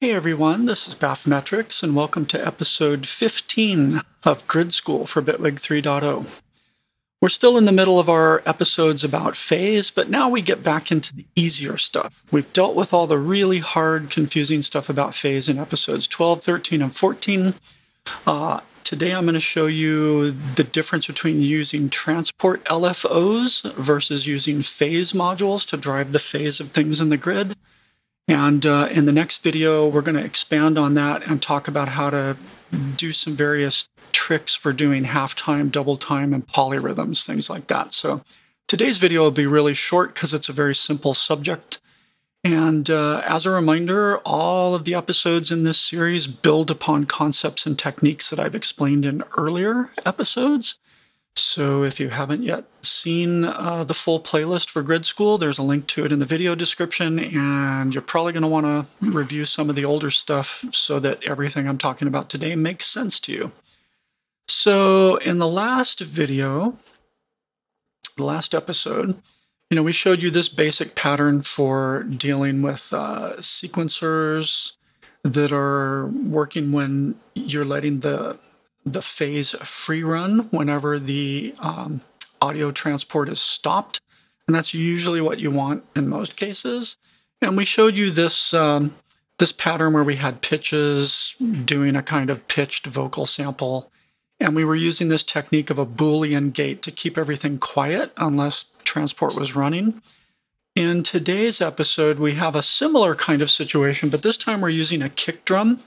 Hey everyone, this is Baphometrix and welcome to episode 15 of Grid School for Bitwig 3.0. We're still in the middle of our episodes about phase, but now we get back into the easier stuff. We've dealt with all the really hard, confusing stuff about phase in episodes 12, 13, and 14. Uh, today I'm going to show you the difference between using transport LFOs versus using phase modules to drive the phase of things in the grid. And uh, in the next video, we're going to expand on that and talk about how to do some various tricks for doing half time, double time, and polyrhythms, things like that. So today's video will be really short because it's a very simple subject. And uh, as a reminder, all of the episodes in this series build upon concepts and techniques that I've explained in earlier episodes. So if you haven't yet seen uh, the full playlist for Grid School, there's a link to it in the video description, and you're probably going to want to review some of the older stuff so that everything I'm talking about today makes sense to you. So in the last video, the last episode, you know, we showed you this basic pattern for dealing with uh, sequencers that are working when you're letting the the phase free run whenever the um, audio transport is stopped. And that's usually what you want in most cases. And we showed you this, um, this pattern where we had pitches doing a kind of pitched vocal sample. And we were using this technique of a Boolean gate to keep everything quiet unless transport was running. In today's episode, we have a similar kind of situation, but this time we're using a kick drum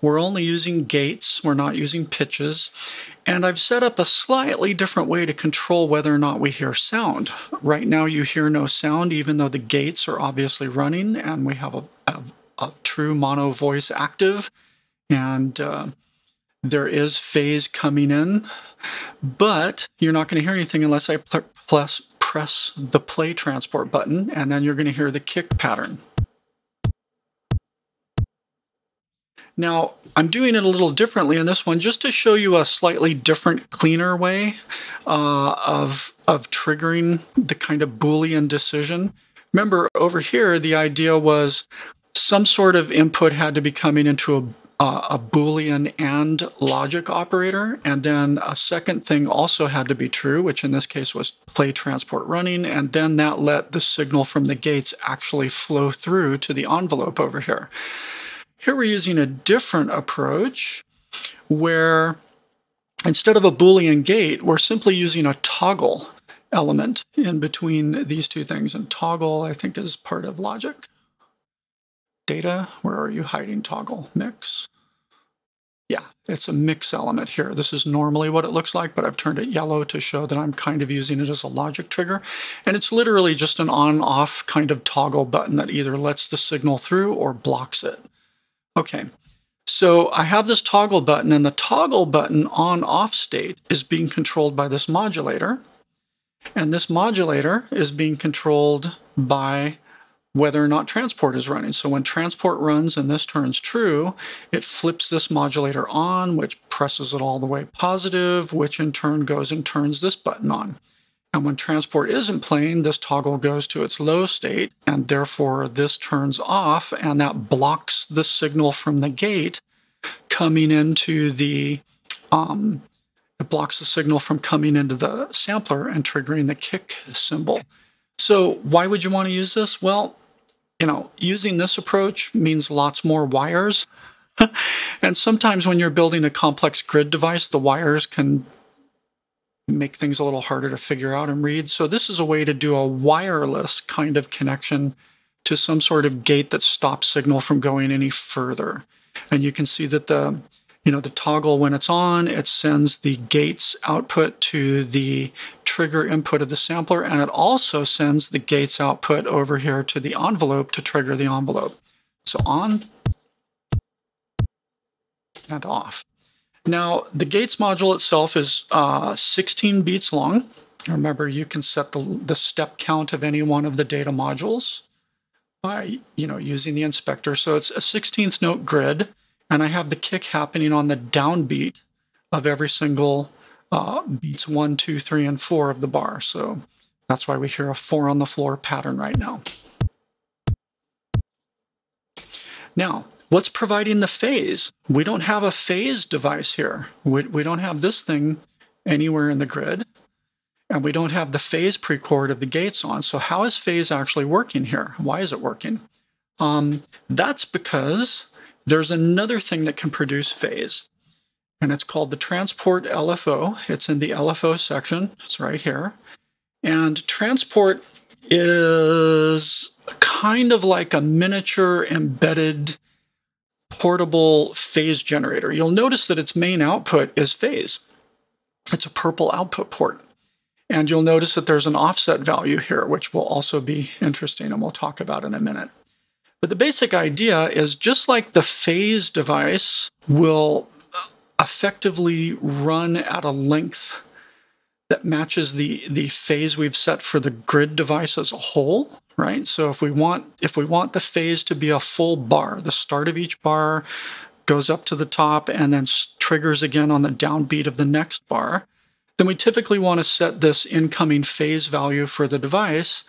we're only using gates, we're not using pitches. And I've set up a slightly different way to control whether or not we hear sound. Right now you hear no sound even though the gates are obviously running and we have a, a, a true mono voice active. And uh, there is phase coming in, but you're not going to hear anything unless I press, press the play transport button and then you're going to hear the kick pattern. Now, I'm doing it a little differently in this one just to show you a slightly different, cleaner way uh, of, of triggering the kind of Boolean decision. Remember, over here, the idea was some sort of input had to be coming into a a Boolean and logic operator. And then a second thing also had to be true, which in this case was play transport running. And then that let the signal from the gates actually flow through to the envelope over here. Here we're using a different approach where instead of a Boolean gate, we're simply using a toggle element in between these two things. And toggle, I think, is part of logic. Data, where are you hiding toggle? Mix. Yeah, it's a mix element here. This is normally what it looks like, but I've turned it yellow to show that I'm kind of using it as a logic trigger. And it's literally just an on-off kind of toggle button that either lets the signal through or blocks it. Okay, so I have this toggle button, and the toggle button on off state is being controlled by this modulator. And this modulator is being controlled by whether or not transport is running. So when transport runs and this turns true, it flips this modulator on, which presses it all the way positive, which in turn goes and turns this button on. And when transport isn't playing, this toggle goes to its low state, and therefore this turns off, and that blocks the signal from the gate coming into the, um, it blocks the signal from coming into the sampler and triggering the kick symbol. So why would you want to use this? Well, you know, using this approach means lots more wires. and sometimes when you're building a complex grid device, the wires can make things a little harder to figure out and read. So this is a way to do a wireless kind of connection to some sort of gate that stops signal from going any further. And you can see that the you know the toggle when it's on it sends the gates output to the trigger input of the sampler and it also sends the gates output over here to the envelope to trigger the envelope so on and off now, the gates module itself is uh, 16 beats long. Remember, you can set the, the step count of any one of the data modules by you know using the inspector. So it's a 16th note grid, and I have the kick happening on the downbeat of every single uh, beats one, two, three, and four of the bar. So that's why we hear a four on the floor pattern right now. Now, what's providing the phase? We don't have a phase device here. We, we don't have this thing anywhere in the grid. And we don't have the phase precord of the gates on. So how is phase actually working here? Why is it working? Um, that's because there's another thing that can produce phase. And it's called the transport LFO. It's in the LFO section. It's right here. And transport is kind of like a miniature embedded portable phase generator. You'll notice that its main output is phase. It's a purple output port. And you'll notice that there's an offset value here, which will also be interesting and we'll talk about in a minute. But the basic idea is just like the phase device will effectively run at a length that matches the the phase we've set for the grid device as a whole, right? So if we want if we want the phase to be a full bar, the start of each bar goes up to the top and then triggers again on the downbeat of the next bar, then we typically want to set this incoming phase value for the device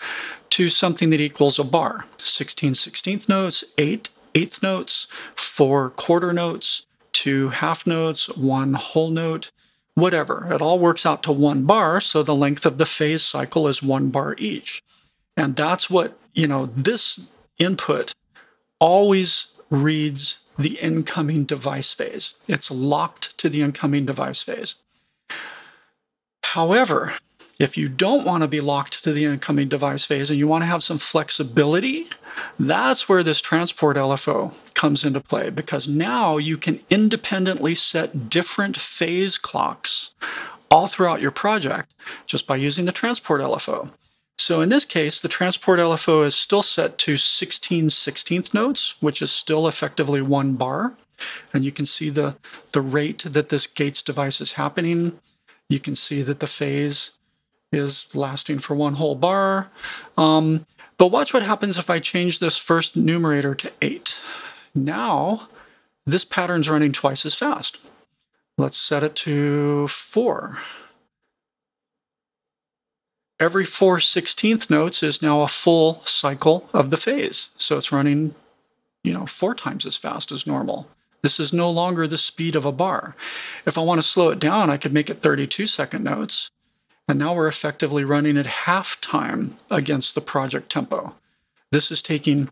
to something that equals a bar. 16 16th notes, 8 eighth notes, 4 quarter notes, 2 half notes, 1 whole note, whatever. It all works out to one bar, so the length of the phase cycle is one bar each. And that's what, you know, this input always reads the incoming device phase. It's locked to the incoming device phase. However, if you don't want to be locked to the incoming device phase and you want to have some flexibility, that's where this transport LFO comes into play because now you can independently set different phase clocks all throughout your project just by using the transport LFO. So in this case, the transport LFO is still set to 16 16th notes, which is still effectively one bar. And you can see the, the rate that this gates device is happening. You can see that the phase is lasting for one whole bar. Um, but watch what happens if I change this first numerator to 8. Now, this pattern's running twice as fast. Let's set it to 4. Every 4 16th notes is now a full cycle of the phase. So it's running, you know, four times as fast as normal. This is no longer the speed of a bar. If I want to slow it down, I could make it 32 second notes. And now we're effectively running at half time against the project tempo. This is taking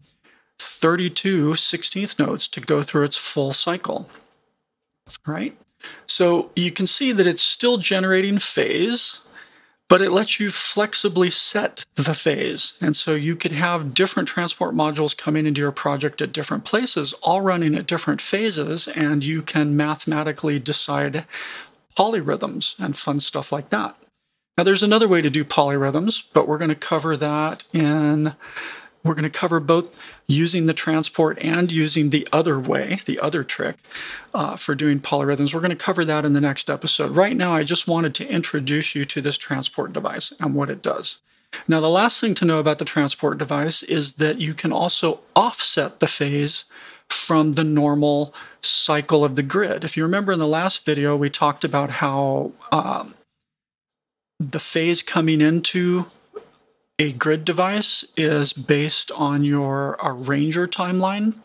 32 16th notes to go through its full cycle, right? So you can see that it's still generating phase, but it lets you flexibly set the phase. And so you could have different transport modules coming into your project at different places, all running at different phases, and you can mathematically decide polyrhythms and fun stuff like that. Now there's another way to do polyrhythms, but we're going to cover that in we're going to cover both using the transport and using the other way, the other trick uh, for doing polyrhythms. We're going to cover that in the next episode. Right now, I just wanted to introduce you to this transport device and what it does. Now, the last thing to know about the transport device is that you can also offset the phase from the normal cycle of the grid. If you remember in the last video, we talked about how um, the phase coming into a grid device is based on your arranger timeline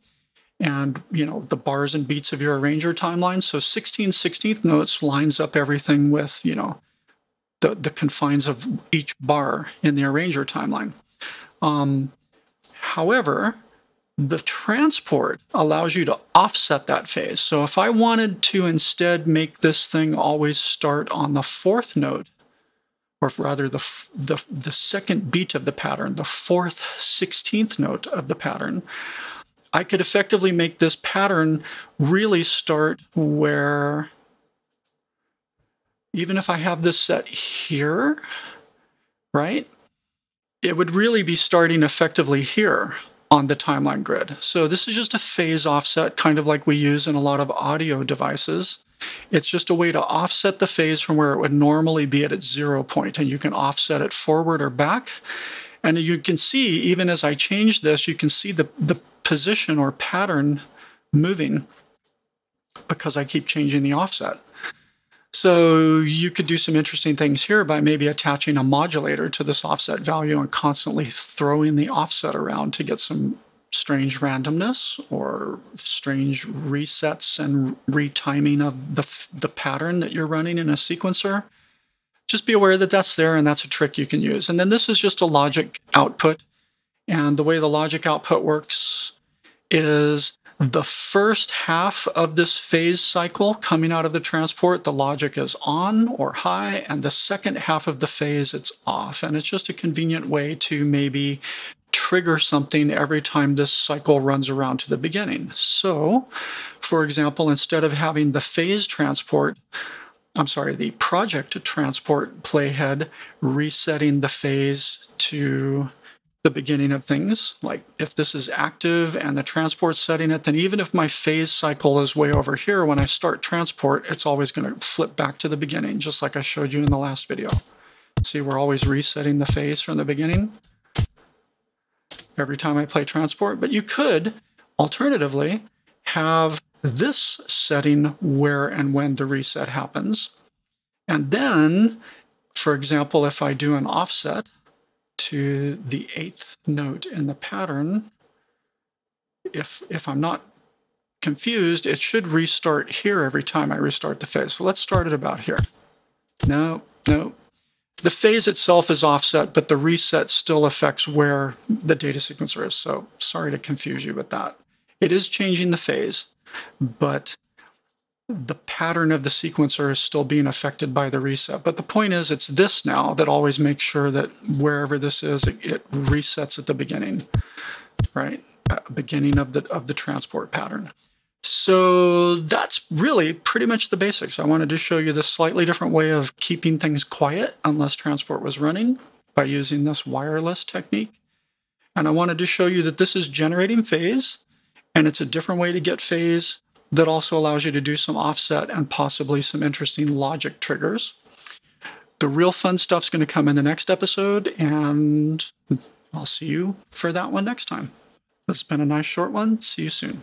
and you know the bars and beats of your arranger timeline. So 16 16th notes lines up everything with you know the, the confines of each bar in the arranger timeline. Um, however the transport allows you to offset that phase. So if i wanted to instead make this thing always start on the fourth note or rather the, the, the second beat of the pattern, the fourth 16th note of the pattern, I could effectively make this pattern really start where, even if I have this set here, right, it would really be starting effectively here on the timeline grid. So this is just a phase offset, kind of like we use in a lot of audio devices. It's just a way to offset the phase from where it would normally be at its zero point, and you can offset it forward or back. And you can see, even as I change this, you can see the, the position or pattern moving because I keep changing the offset. So you could do some interesting things here by maybe attaching a modulator to this offset value and constantly throwing the offset around to get some strange randomness or strange resets and retiming of the, the pattern that you're running in a sequencer, just be aware that that's there and that's a trick you can use. And then this is just a logic output. And the way the logic output works is the first half of this phase cycle coming out of the transport, the logic is on or high, and the second half of the phase, it's off. And it's just a convenient way to maybe trigger something every time this cycle runs around to the beginning. So, for example, instead of having the phase transport, I'm sorry, the project transport playhead resetting the phase to the beginning of things. Like if this is active and the transport setting it, then even if my phase cycle is way over here, when I start transport, it's always going to flip back to the beginning, just like I showed you in the last video. See, we're always resetting the phase from the beginning every time I play transport. But you could, alternatively, have this setting where and when the reset happens. And then, for example, if I do an offset, to the eighth note in the pattern, if, if I'm not confused, it should restart here every time I restart the phase. So let's start it about here. No, no. The phase itself is offset, but the reset still affects where the data sequencer is. So sorry to confuse you with that. It is changing the phase, but the pattern of the sequencer is still being affected by the reset. But the point is, it's this now that always makes sure that wherever this is, it, it resets at the beginning, right? At beginning of the of the transport pattern. So that's really pretty much the basics. I wanted to show you this slightly different way of keeping things quiet unless transport was running by using this wireless technique. And I wanted to show you that this is generating phase, and it's a different way to get phase that also allows you to do some offset and possibly some interesting logic triggers. The real fun stuff's going to come in the next episode, and I'll see you for that one next time. This has been a nice short one. See you soon.